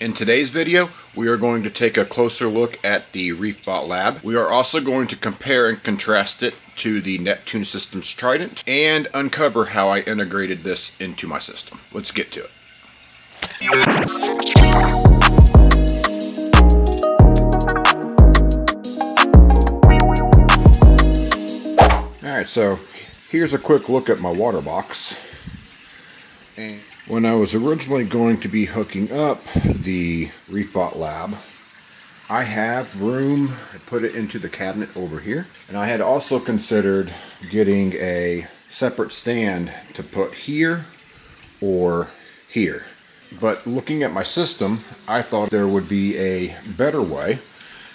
In today's video, we are going to take a closer look at the ReefBot Lab. We are also going to compare and contrast it to the Neptune Systems Trident and uncover how I integrated this into my system. Let's get to it. Alright, so here's a quick look at my water box. And when I was originally going to be hooking up the ReefBot Lab, I have room I put it into the cabinet over here. And I had also considered getting a separate stand to put here or here. But looking at my system, I thought there would be a better way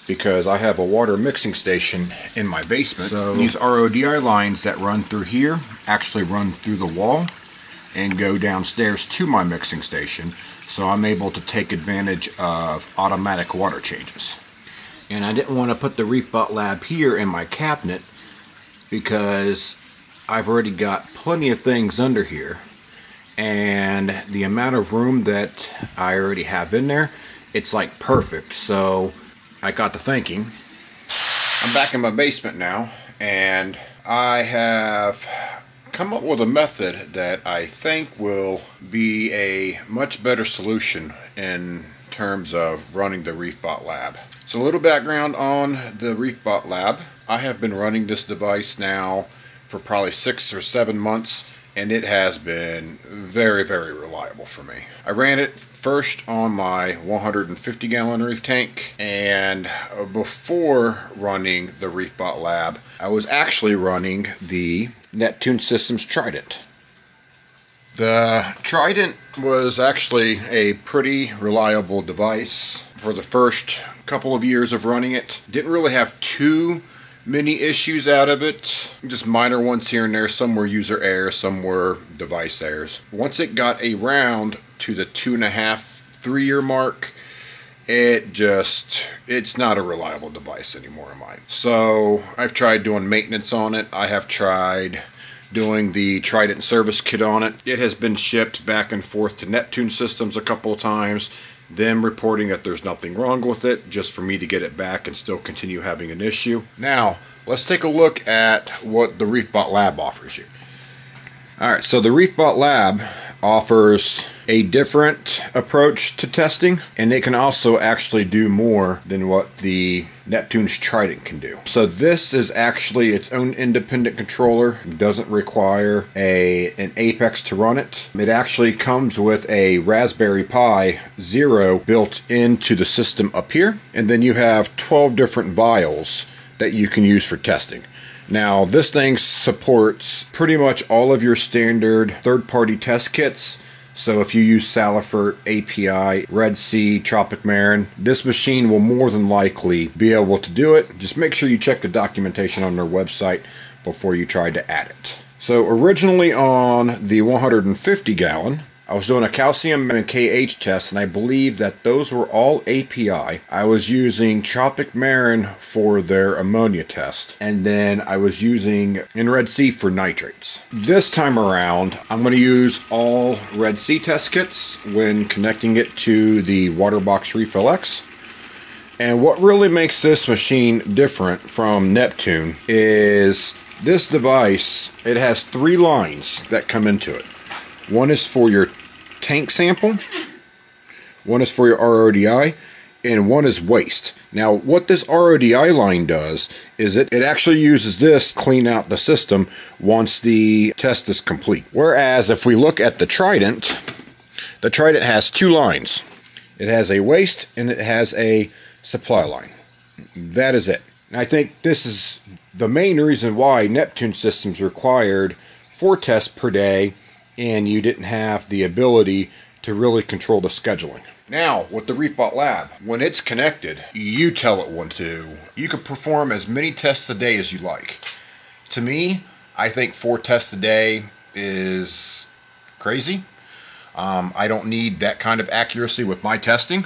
because I have a water mixing station in my basement. So these RODI lines that run through here actually run through the wall and go downstairs to my mixing station. So I'm able to take advantage of automatic water changes. And I didn't want to put the ReefBot Lab here in my cabinet because I've already got plenty of things under here. And the amount of room that I already have in there, it's like perfect. So I got to thinking. I'm back in my basement now, and I have come up with a method that I think will be a much better solution in terms of running the ReefBot Lab. So a little background on the ReefBot Lab. I have been running this device now for probably six or seven months and it has been very very reliable for me. I ran it first on my 150 gallon reef tank and uh, before running the ReefBot Lab I was actually running the Neptune Systems Trident. The Trident was actually a pretty reliable device for the first couple of years of running it. Didn't really have too many issues out of it. Just minor ones here and there. Some were user errors, some were device errors. Once it got around to the two and a half, three year mark, it just, it's not a reliable device anymore in mine. So I've tried doing maintenance on it. I have tried doing the Trident service kit on it. It has been shipped back and forth to Neptune Systems a couple of times them reporting that there's nothing wrong with it, just for me to get it back and still continue having an issue. Now, let's take a look at what the ReefBot Lab offers you. Alright, so the ReefBot Lab offers a different approach to testing, and it can also actually do more than what the Neptune's Trident can do. So this is actually its own independent controller. It doesn't require a an Apex to run it. It actually comes with a Raspberry Pi Zero built into the system up here, and then you have 12 different vials that you can use for testing. Now, this thing supports pretty much all of your standard third-party test kits. So if you use Salifert, API, Red Sea, Tropic Marin, this machine will more than likely be able to do it. Just make sure you check the documentation on their website before you try to add it. So originally on the 150 gallon, I was doing a calcium and KH test, and I believe that those were all API. I was using Tropic Marin for their ammonia test, and then I was using in Red Sea for nitrates. This time around, I'm going to use all Red Sea test kits when connecting it to the Waterbox Refill X. And what really makes this machine different from Neptune is this device, it has three lines that come into it. One is for your tank sample, one is for your RODI, and one is waste. Now, what this RODI line does is it, it actually uses this clean out the system once the test is complete. Whereas if we look at the Trident, the Trident has two lines. It has a waste and it has a supply line. That is it. And I think this is the main reason why Neptune systems required four tests per day and you didn't have the ability to really control the scheduling. Now, with the ReefBot Lab, when it's connected, you tell it what to. You can perform as many tests a day as you like. To me, I think four tests a day is crazy. Um, I don't need that kind of accuracy with my testing,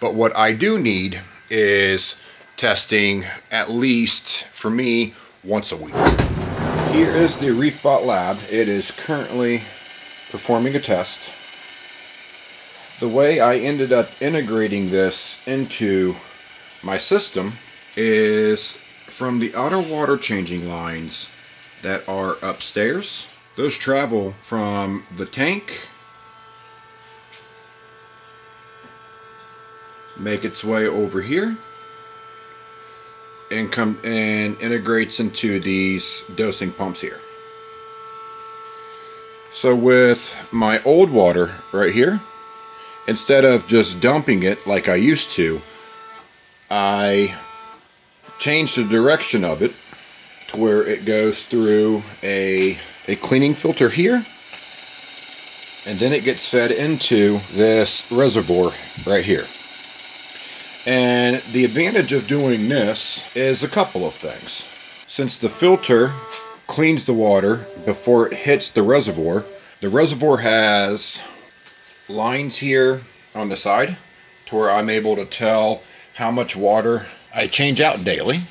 but what I do need is testing at least, for me, once a week. Here is the ReefBot Lab. It is currently performing a test. The way I ended up integrating this into my system is from the outer water changing lines that are upstairs. Those travel from the tank, make its way over here, and come and integrates into these dosing pumps here. So with my old water right here, instead of just dumping it like I used to, I changed the direction of it to where it goes through a, a cleaning filter here and then it gets fed into this reservoir right here. And the advantage of doing this is a couple of things. Since the filter cleans the water before it hits the reservoir, the reservoir has lines here on the side to where I'm able to tell how much water I change out daily.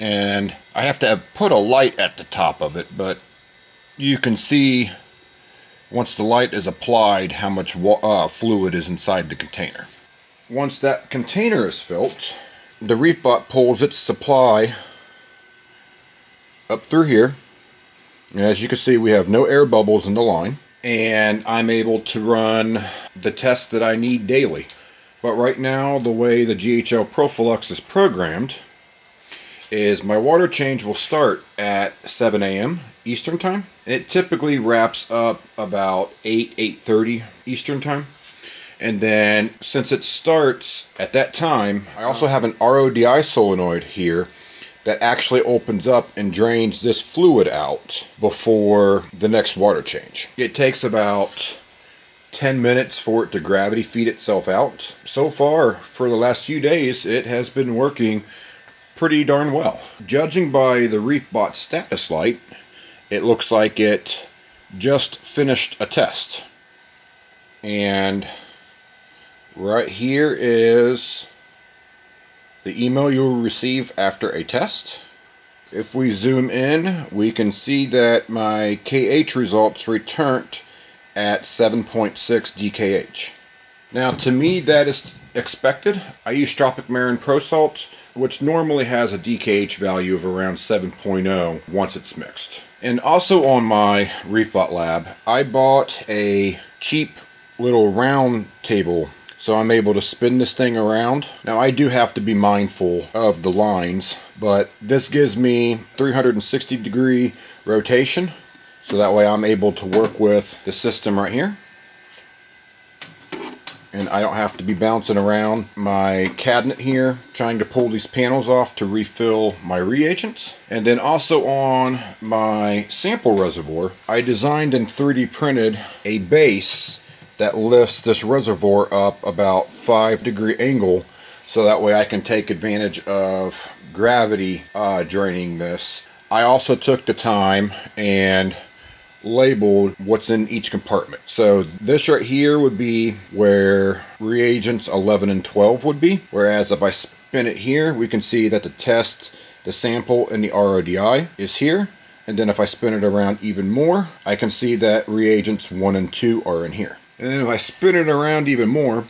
And I have to have put a light at the top of it, but you can see once the light is applied how much uh, fluid is inside the container. Once that container is filled, the ReefBot pulls its supply up through here. And as you can see, we have no air bubbles in the line. And I'm able to run the tests that I need daily. But right now, the way the GHL Profilux is programmed is my water change will start at 7 a.m. Eastern Time. It typically wraps up about 8, 8.30 Eastern Time. And then since it starts at that time, I also have an RODI solenoid here that actually opens up and drains this fluid out before the next water change. It takes about 10 minutes for it to gravity feed itself out. So far, for the last few days, it has been working pretty darn well. Judging by the ReefBot status light, it looks like it just finished a test. And Right here is the email you will receive after a test. If we zoom in, we can see that my KH results returned at 7.6 DKH. Now to me that is expected. I use Tropic Marin Pro Salt, which normally has a DKH value of around 7.0 once it's mixed. And also on my ReefBot lab, I bought a cheap little round table so I'm able to spin this thing around. Now I do have to be mindful of the lines, but this gives me 360 degree rotation. So that way I'm able to work with the system right here. And I don't have to be bouncing around my cabinet here trying to pull these panels off to refill my reagents. And then also on my sample reservoir, I designed and 3D printed a base that lifts this reservoir up about 5 degree angle so that way I can take advantage of gravity uh, draining this. I also took the time and labeled what's in each compartment. So this right here would be where reagents 11 and 12 would be. Whereas if I spin it here, we can see that the test, the sample, and the RODI is here. And then if I spin it around even more, I can see that reagents 1 and 2 are in here. And then if I spin it around even more,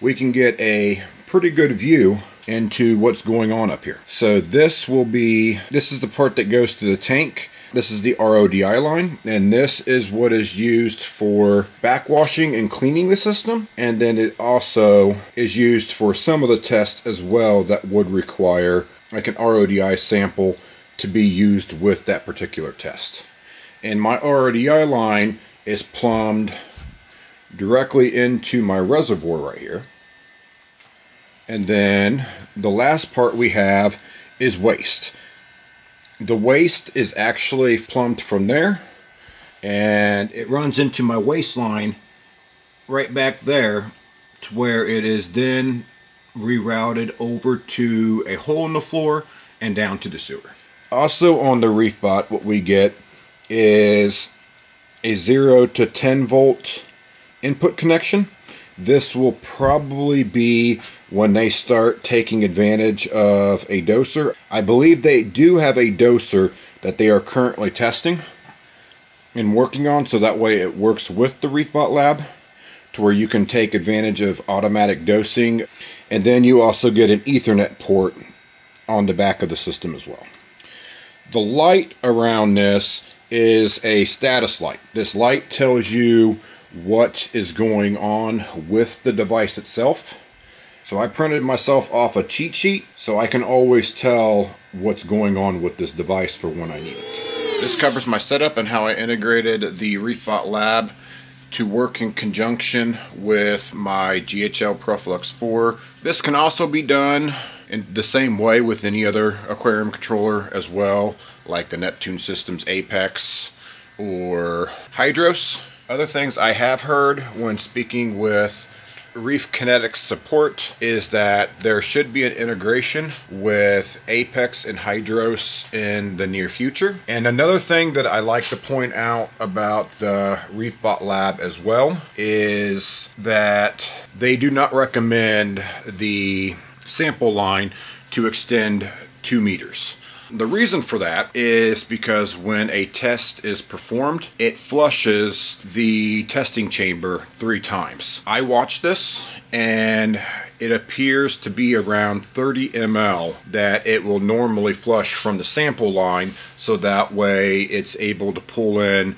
we can get a pretty good view into what's going on up here. So this will be, this is the part that goes to the tank. This is the RODI line, and this is what is used for backwashing and cleaning the system. And then it also is used for some of the tests as well that would require like an RODI sample to be used with that particular test. And my RODI line is plumbed directly into my reservoir right here. And then the last part we have is waste. The waste is actually plumbed from there and it runs into my waste line right back there to where it is then rerouted over to a hole in the floor and down to the sewer. Also on the ReefBot what we get is a 0 to 10 volt input connection. This will probably be when they start taking advantage of a doser. I believe they do have a doser that they are currently testing and working on so that way it works with the ReefBot lab. to where you can take advantage of automatic dosing. And then you also get an Ethernet port on the back of the system as well. The light around this is a status light. This light tells you what is going on with the device itself. So I printed myself off a cheat sheet so I can always tell what's going on with this device for when I need it. This covers my setup and how I integrated the ReefBot Lab to work in conjunction with my GHL Profilux 4. This can also be done in the same way with any other aquarium controller as well, like the Neptune Systems Apex or Hydros. Other things I have heard when speaking with Reef Kinetics support is that there should be an integration with Apex and Hydros in the near future. And another thing that I like to point out about the ReefBot Lab as well is that they do not recommend the sample line to extend two meters. The reason for that is because when a test is performed, it flushes the testing chamber three times. I watched this and it appears to be around 30 ml that it will normally flush from the sample line so that way it's able to pull in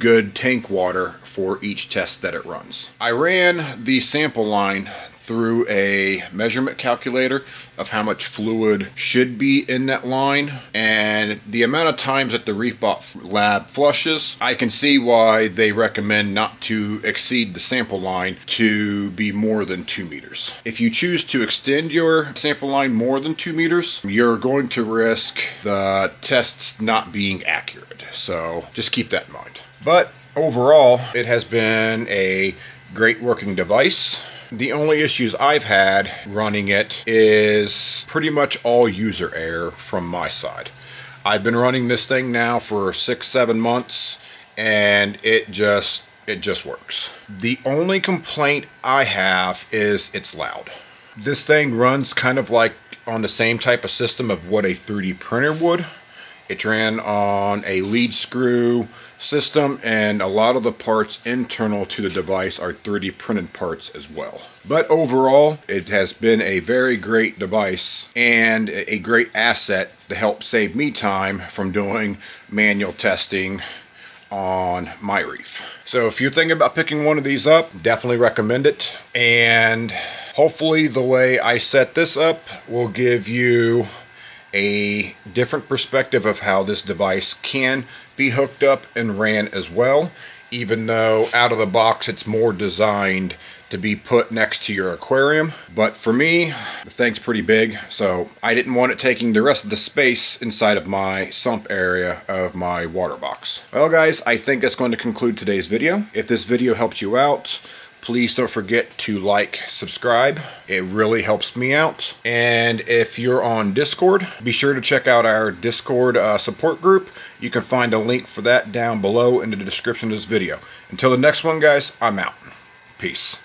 good tank water for each test that it runs. I ran the sample line through a measurement calculator of how much fluid should be in that line and the amount of times that the ReefBot lab flushes I can see why they recommend not to exceed the sample line to be more than two meters. If you choose to extend your sample line more than two meters you're going to risk the tests not being accurate so just keep that in mind. But overall it has been a great working device the only issues I've had running it is pretty much all user error from my side. I've been running this thing now for six, seven months and it just it just works. The only complaint I have is it's loud. This thing runs kind of like on the same type of system of what a 3D printer would. It ran on a lead screw system and a lot of the parts internal to the device are 3D printed parts as well. But overall, it has been a very great device and a great asset to help save me time from doing manual testing on my reef. So if you're thinking about picking one of these up, definitely recommend it. And hopefully the way I set this up will give you a different perspective of how this device can be hooked up and ran as well, even though out of the box it's more designed to be put next to your aquarium. But for me, the thing's pretty big, so I didn't want it taking the rest of the space inside of my sump area of my water box. Well guys, I think that's going to conclude today's video. If this video helped you out, Please don't forget to like, subscribe. It really helps me out. And if you're on Discord, be sure to check out our Discord uh, support group. You can find a link for that down below in the description of this video. Until the next one, guys, I'm out. Peace.